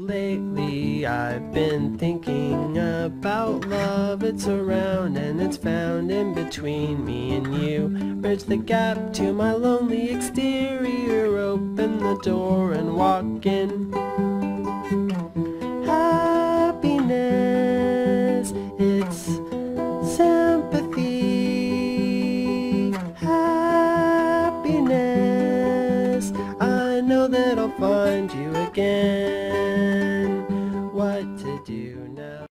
Lately I've been thinking about love. It's around and it's found in between me and you. Bridge the gap to my lonely exterior. Open the door and walk in. Happiness, it's sympathy. Happiness, I know that I'll find you again do now?